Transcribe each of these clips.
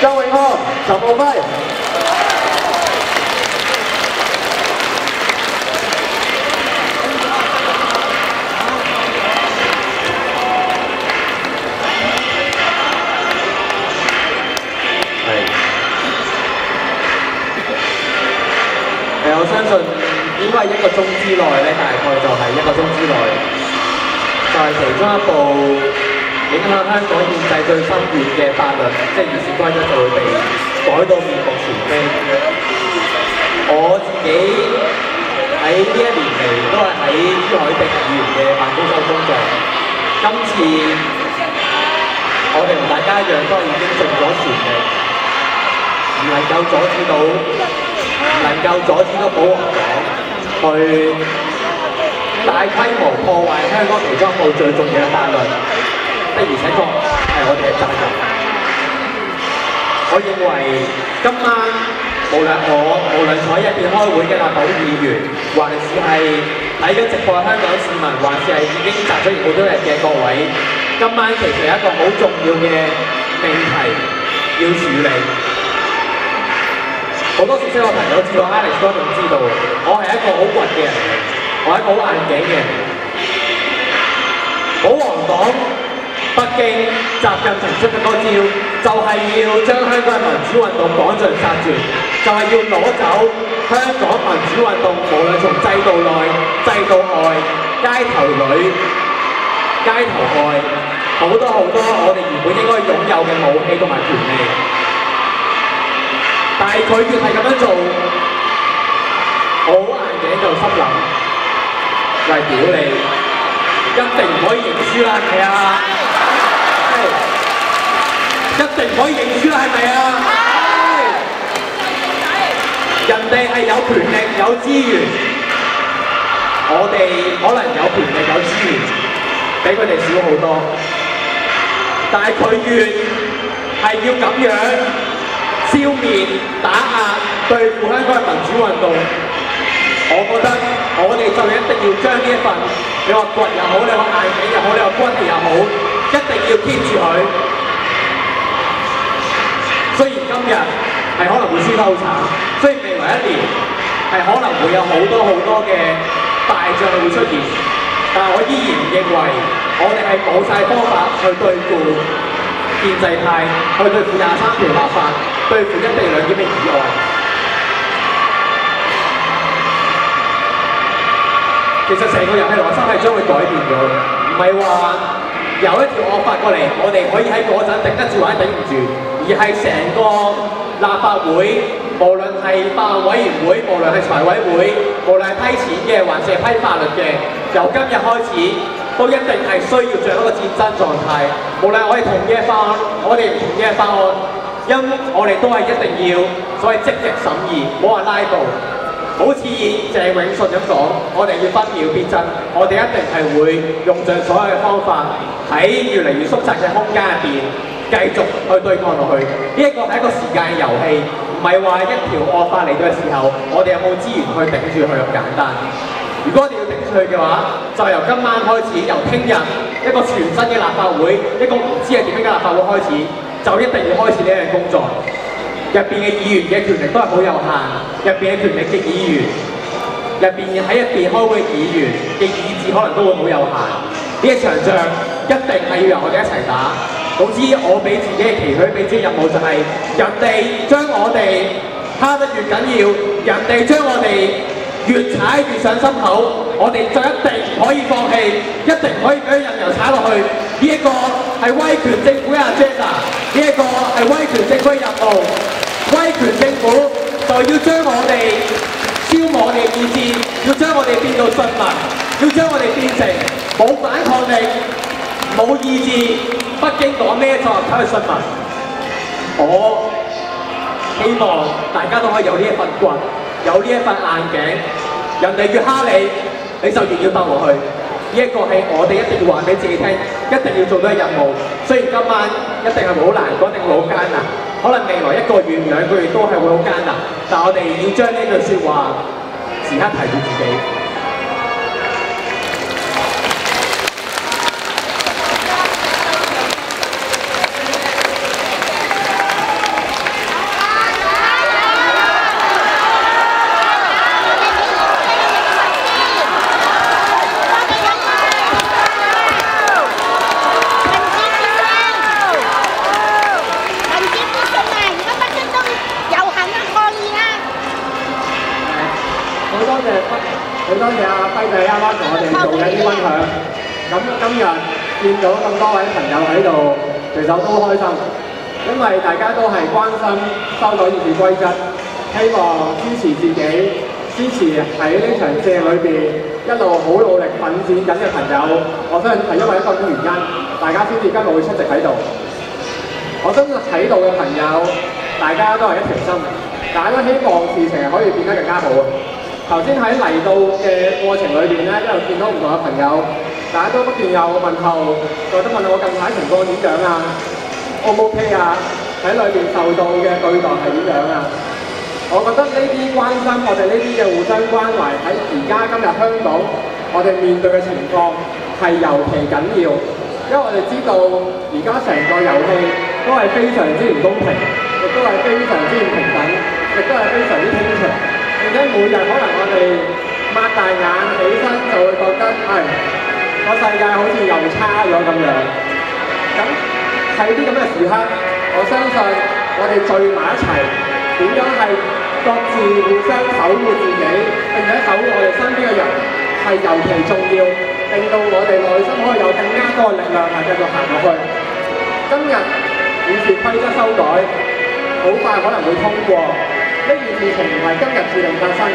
周永康、陳浩輝。誒，我相信應該係一個鐘之內咧，大概就係一個鐘之內，就係、其中一部影響香港憲制最深遠嘅法律，即係議事規則就會被改到面目全非。我自己喺呢一年嚟都係喺朱凱廸議員嘅辦公室工作，今次我哋同大家一樣，都已經盡咗全力，唔能夠阻止到。唔能夠阻止到保皇黨去大規模破壞香港其中一部最重要嘅法律，的而且確係我哋嘅責任。我認為今晚無論我無論坐喺一邊開會嘅立法會議員，還是係睇緊直播嘅香港市民，還是係已經集咗好多日嘅各位，今晚其實有一個好重要嘅命題要處理。好多熟悉我朋友知道，Alex 哥仲知道，我係一個好倔嘅人，我係一個好硬頸嘅人。保皇黨北京習近平出嘅嗰招，就係要將香港嘅民主運動趕盡殺絕，就係要攞走香港民主運動，無論從制度內、制度外、街頭裏、街頭外，好多好多我哋原本應該擁有嘅武器同埋權利。但係佢越係咁樣做，我好硬頸就心諗，喂屌你，一定唔可以認輸啦，係啊？可以認輸啦，係咪啊？人哋係有權力有資源，我哋可能有權力有資源，比佢哋少好多，但係佢越係要咁樣。消滅、打壓、對付香港嘅民主運動，我覺得我哋就一定要將呢一份，你話骨又好，你話硬頸又好，你話骨氣又好，一定要 keep 住佢。雖然今日係可能會輸得好慘，所以未來一年係可能會有好多好多嘅大仗會出現，但係我依然認為我哋係冇晒方法去對付。建制派去對付廿三條立法，對付一地兩檢嘅議案。其實成個人嘅邏輯係將會改變咗，唔係話有一條惡法過嚟，我哋可以喺嗰陣頂得住或者頂唔住，而係成個立法會，無論係法案委員會，無論係財委會，無論係批錢嘅，還是批法律嘅，由今日開始。都一定係需要做一個戰爭狀態。無論我哋同意嘅法案，我哋唔同意嘅法案，因我哋都係一定要所謂積極審議，唔好話拉布。好似鄭永信咁講，我哋要分秒必爭，我哋一定係會用盡所有嘅方法，喺越嚟越縮窄嘅空間入邊，繼續去對抗落去。呢一個係一個時間嘅遊戲，唔係話一條惡法嚟到嘅時候，我哋有冇資源去頂住佢咁簡單。如果我哋要頂住佢嘅話，就由今晚開始，由聽日一個全新嘅立法會，一個唔知係點樣嘅立法會開始，就一定要開始呢樣工作。入邊嘅議員嘅權力都係好有限，入邊嘅權力嘅議員，入邊喺入邊開會嘅議員嘅意志可能都會好有限。呢一場仗一定係要由我哋一齊打。總之，我俾自己嘅期許，俾自己任務就係、人哋將我哋蝦得越緊要，人哋將我哋。越踩越上心口，我哋就一定唔可以放棄，一定可以俾任由踩落去。呢一個係威權政府嘅 agenda，呢一個係威權政府嘅任務。威權政府就要將我哋消磨我哋意志，要將我哋變到順民，要將我哋變成冇反抗力、冇意志。北京講咩就睇佢順民。我希望大家都可以有呢一份骨。有呢一份硬頸，人哋越蝦你，你就越要鬥落去。呢一個係我哋一定要話俾自己聽，一定要做到嘅任務。雖然今晚一定係好難，一定好艱難。可能未來一個月、兩個月都係會好艱難，但我哋要將呢句説話時刻提住自己。好多謝阿輝仔啱啱同我哋做緊啲分享。咁今日見到咁多位朋友喺度，其實我都開心，因為大家都係關心修改議事規則，希望支持自己，支持喺呢場借裏邊一路好努力奮戰緊嘅朋友。我相信係因為一個原因，大家先至今日會出席喺度。我相信喺度嘅朋友，大家都係一條心，大家都希望事情係可以變得更加好。頭先喺嚟到嘅過程裏邊咧，一路見到唔同嘅朋友，大家都不斷有問候，覺得問我近排情況點樣啊？O 唔 OK 啊？喺裏邊受到嘅對待係點樣啊？我覺得呢啲關心，我哋呢啲嘅互相關懷，喺而家今日香港我哋面對嘅情況係尤其緊要，因為我哋知道而家成個遊戲都係非常之唔公平，亦都係非常之唔平等，亦都係非常之傾斜。並且每日可能大眼起身就會覺得係個世界好似又差咗咁樣。咁喺啲咁嘅時刻，我相信我哋聚埋一齊，點樣係各自互相守護自己，並且守護我哋身邊嘅人，係尤其重要，令到我哋內心可以有更加多嘅力量係繼續行落去。今日議事規則修改，好快可能會通過。呢件事情唔係今日注定發生，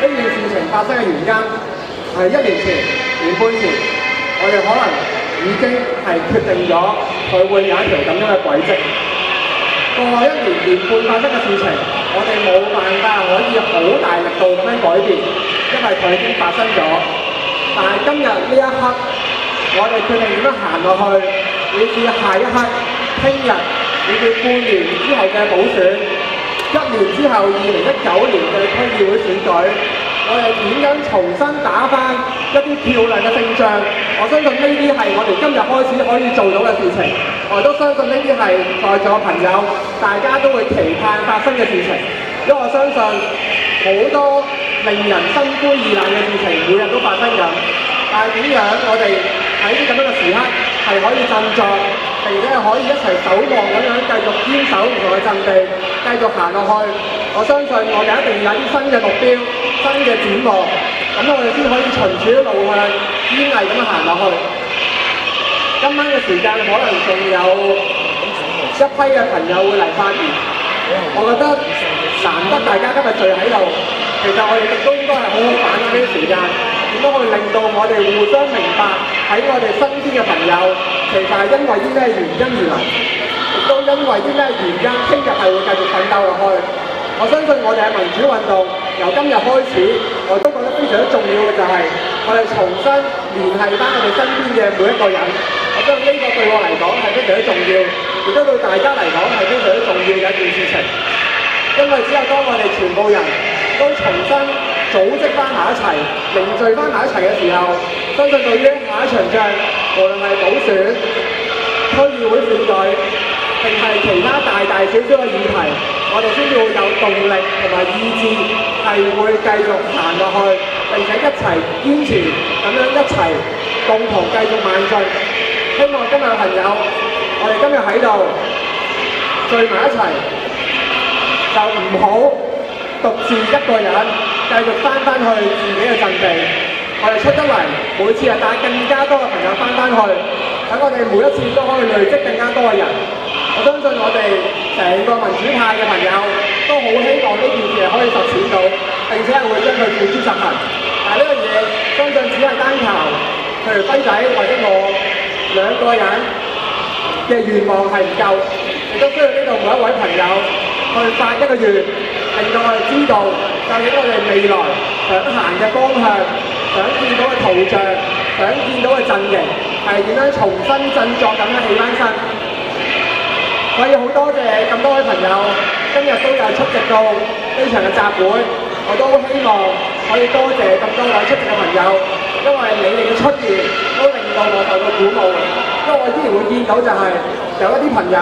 呢件事情發生嘅原因係一年前、年半前，我哋可能已經係決定咗佢會有一條咁樣嘅軌跡。過去一年年半發生嘅事情，我哋冇辦法可以好大力度咁樣改變，因為佢已經發生咗。但係今日呢一刻，我哋決定點樣行落去，以至下一刻、聽日，以至半年之後嘅補選。一年之後，二零一九年議會選舉，我哋點樣重新打返一啲漂亮嘅勝仗？我相信呢啲係我哋今日開始可以做到嘅事情。我都相信呢啲係在座朋友大家都會期盼發生嘅事情，因為我相信好多令人心灰意冷嘅事情每日都發生緊。但係點樣我哋喺啲咁樣嘅時刻係可以振作？並且可以一齊守望咁樣繼續堅守唔同嘅陣地，繼續行落去。我相信我哋一定有啲新嘅目標、新嘅展望，咁我哋先可以循住啲路向堅毅咁樣行落去。今晚嘅時間可能仲有一批嘅朋友會嚟發言，我覺得難得大家今日聚喺度，其實我哋亦都應該係好好把握呢啲時間，點樣去令到我哋互相明白喺我哋身邊嘅朋友。其實係因為啲咩原因而嚟，亦都因為啲咩原因，聽日係會繼續奮鬥落去。我相信我哋嘅民主運動由今日開始，我都覺得非常之重要嘅就係我哋重新聯繫翻我哋身邊嘅每一個人。我相信呢個對我嚟講係非常之重要，亦都對大家嚟講係非常之重要嘅一件事情。因為只有當我哋全部人都重新組織翻埋一齊、凝聚翻埋一齊嘅時候，相信對於下一場仗，無論係補選、區議會選舉，定係其他大大小小嘅議題，我哋先至會有動力同埋意志，係會繼續行落去，並且一齊堅持咁樣一齊共同繼續邁進。希望今日嘅朋友，我哋今日喺度聚埋一齊，就唔好獨自一個人繼續翻返去自己嘅陣地。我哋出得嚟，每次啊帶更加多嘅朋友翻返去，等我哋每一次都可以累積更加多嘅人。我相信我哋成個民主派嘅朋友都好希望呢件事可以實踐到，並且係會將佢付諸實行。但係呢樣嘢，相信只係單靠譬如輝仔或者我兩個人嘅願望係唔夠，亦都需要呢度每一位朋友去發一個願，令到我哋知道究竟我哋未來想行嘅方向。想見到嘅圖像，想見到嘅陣營係點樣重新振作咁樣起翻身。所以好多謝咁多位朋友今日都有出席到呢場嘅集會，我都希望可以多謝咁多位出席嘅朋友，因為你哋嘅出現都令到我受到鼓舞。因為我依然會見到就係有一啲朋友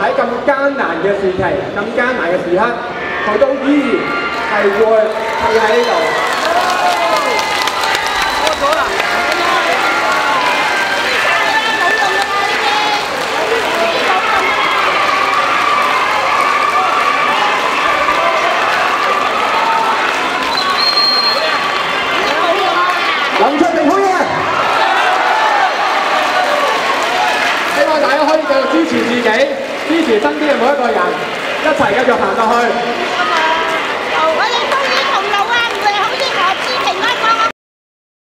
喺咁艱難嘅時期、咁艱難嘅時刻，佢都依然係會企喺呢度。持身邊嘅每一個人，一齊繼續行落去。